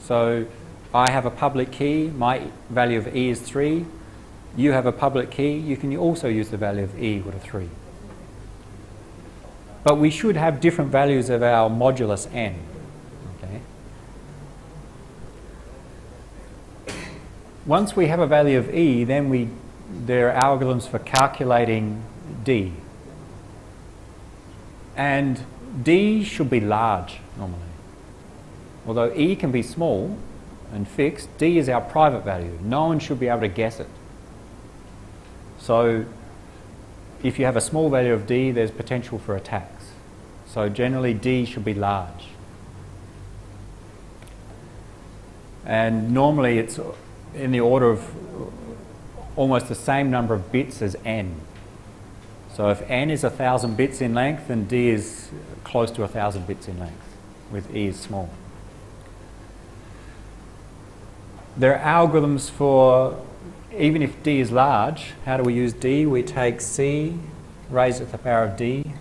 So I have a public key, my value of E is 3. You have a public key, you can also use the value of E equal to 3. But we should have different values of our modulus n. Okay. Once we have a value of E, then we, there are algorithms for calculating D. And D should be large normally. Although E can be small and fixed, D is our private value. No one should be able to guess it. So if you have a small value of D, there's potential for attacks. So generally D should be large. And normally it's in the order of almost the same number of bits as n. So if n is a thousand bits in length, then d is close to a thousand bits in length, with e is small. There are algorithms for, even if d is large, how do we use d? We take c, raise it to the power of d,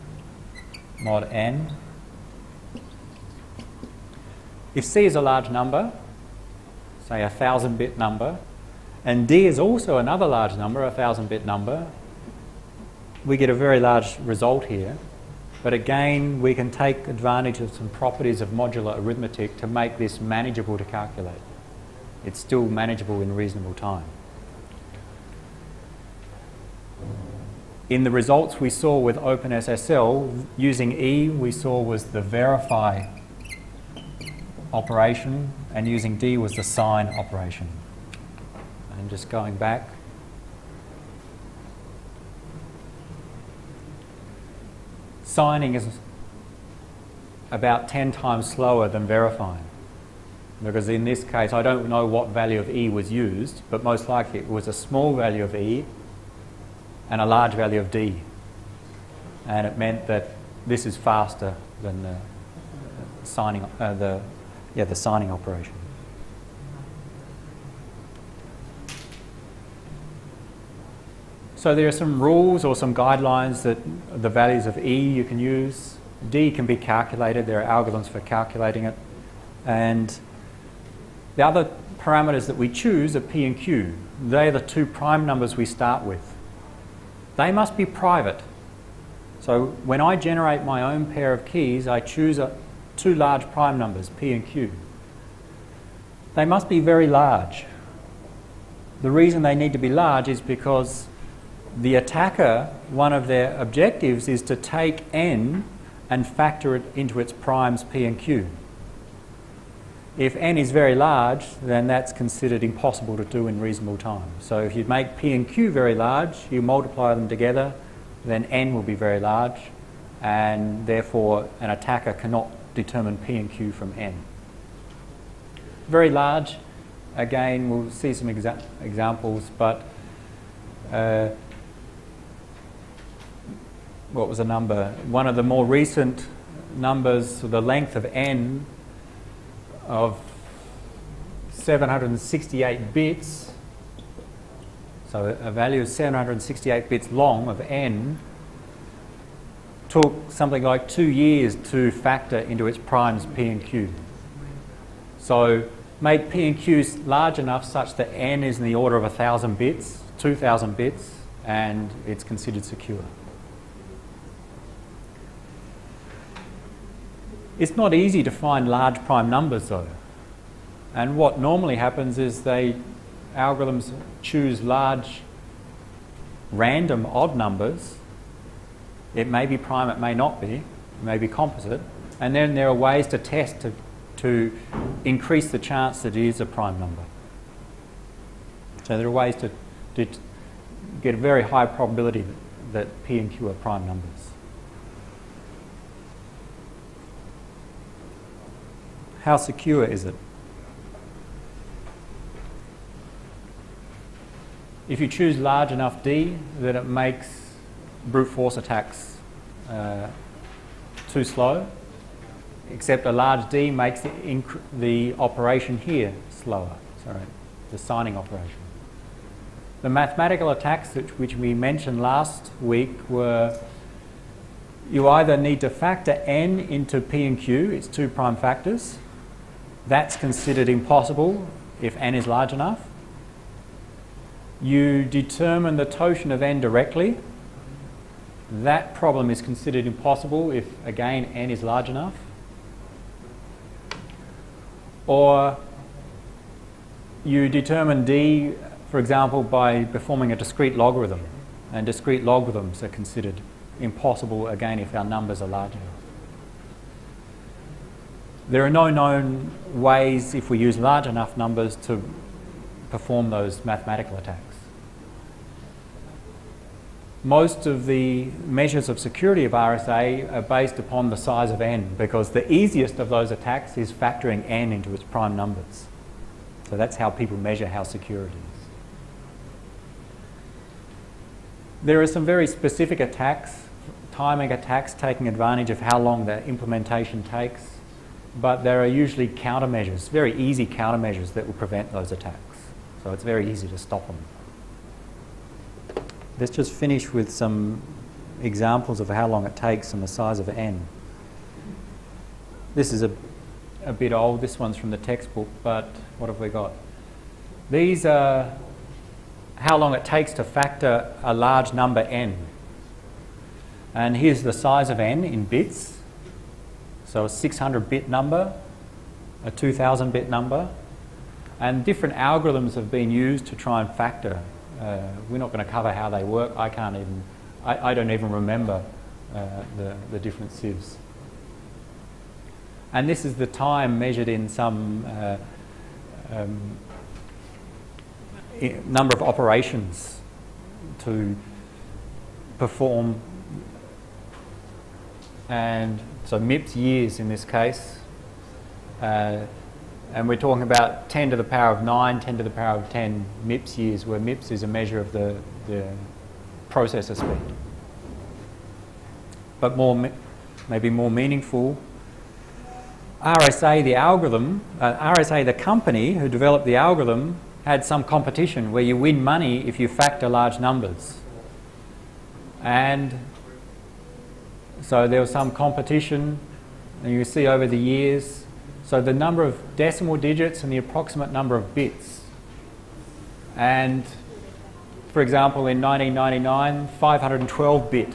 mod n. If c is a large number, say a thousand bit number, and D is also another large number, a thousand bit number, we get a very large result here. But again, we can take advantage of some properties of modular arithmetic to make this manageable to calculate. It's still manageable in reasonable time. In the results we saw with OpenSSL, using E we saw was the verify operation and using D was the sign operation. And just going back. Signing is about 10 times slower than verifying. Because in this case, I don't know what value of E was used, but most likely it was a small value of E and a large value of D. And it meant that this is faster than the signing, uh, the, yeah, the signing operation. So there are some rules or some guidelines that the values of E you can use. D can be calculated. There are algorithms for calculating it. And the other parameters that we choose are P and Q. They are the two prime numbers we start with. They must be private. So when I generate my own pair of keys, I choose a, two large prime numbers, P and Q. They must be very large. The reason they need to be large is because the attacker, one of their objectives is to take n and factor it into its primes p and q. If n is very large, then that's considered impossible to do in reasonable time. So if you make p and q very large, you multiply them together, then n will be very large, and therefore an attacker cannot determine p and q from n. Very large, again, we'll see some exa examples, but uh, what was the number? One of the more recent numbers, the length of n of 768 bits, so a value of 768 bits long of n, took something like two years to factor into its primes p and q. So make p and q large enough such that n is in the order of 1,000 bits, 2,000 bits, and it's considered secure. It's not easy to find large prime numbers though. And what normally happens is they algorithms choose large random odd numbers. It may be prime, it may not be, it may be composite. And then there are ways to test to, to increase the chance that it is a prime number. So there are ways to, to get a very high probability that P and Q are prime numbers. How secure is it? If you choose large enough D, then it makes brute force attacks uh, too slow, except a large D makes the, the operation here slower, sorry, the signing operation. The mathematical attacks which, which we mentioned last week were you either need to factor n into p and q, it's two prime factors, that's considered impossible if n is large enough. You determine the totient of n directly. That problem is considered impossible if, again, n is large enough. Or you determine d, for example, by performing a discrete logarithm. And discrete logarithms are considered impossible, again, if our numbers are large enough. There are no known ways, if we use large enough numbers, to perform those mathematical attacks. Most of the measures of security of RSA are based upon the size of n because the easiest of those attacks is factoring n into its prime numbers. So that's how people measure how secure it is. There are some very specific attacks, timing attacks taking advantage of how long the implementation takes but there are usually countermeasures, very easy countermeasures that will prevent those attacks. So it's very easy to stop them. Let's just finish with some examples of how long it takes and the size of n. This is a, a bit old, this one's from the textbook, but what have we got? These are how long it takes to factor a large number n. And here's the size of n in bits. So a 600 bit number, a 2000 bit number, and different algorithms have been used to try and factor. Uh, we're not going to cover how they work. I can't even, I, I don't even remember uh, the, the different sieves. And this is the time measured in some uh, um, number of operations to perform and so MIPS years in this case uh, and we're talking about 10 to the power of 9, 10 to the power of 10 MIPS years, where MIPS is a measure of the, the processor speed. But more, maybe more meaningful, RSA, the algorithm, uh, RSA, the company who developed the algorithm, had some competition where you win money if you factor large numbers. And so there was some competition, and you see over the years so the number of decimal digits and the approximate number of bits. And for example, in 1999, 512 bit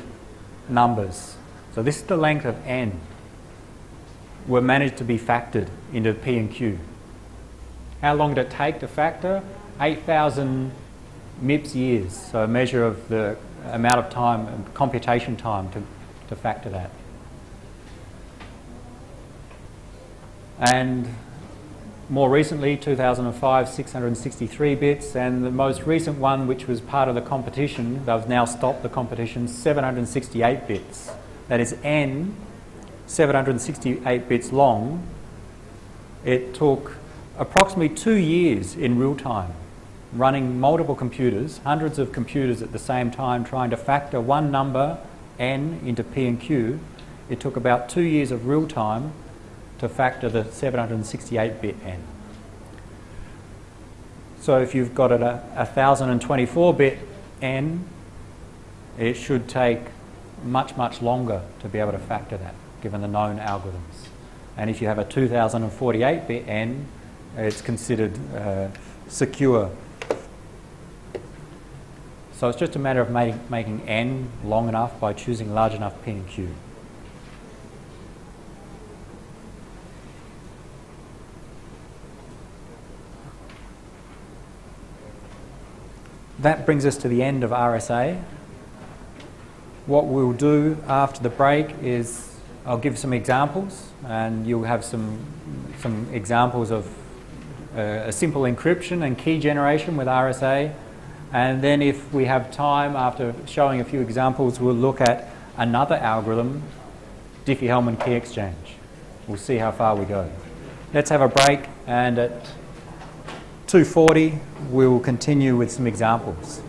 numbers. So this is the length of n were managed to be factored into P and Q. How long did it take to factor? 8,000 MIPS years, so a measure of the amount of time, computation time to, to factor that. and more recently 2005 663 bits and the most recent one which was part of the competition they've now stopped the competition 768 bits that is n 768 bits long it took approximately two years in real time running multiple computers hundreds of computers at the same time trying to factor one number n into p and q it took about two years of real time to factor the 768-bit n. So if you've got a, a 1024-bit n, it should take much, much longer to be able to factor that, given the known algorithms. And if you have a 2048-bit n, it's considered uh, secure. So it's just a matter of making n long enough by choosing large enough p and q. that brings us to the end of RSA. What we'll do after the break is I'll give some examples and you'll have some, some examples of uh, a simple encryption and key generation with RSA. And then if we have time after showing a few examples, we'll look at another algorithm, Diffie-Hellman key exchange. We'll see how far we go. Let's have a break and at 240, we will continue with some examples.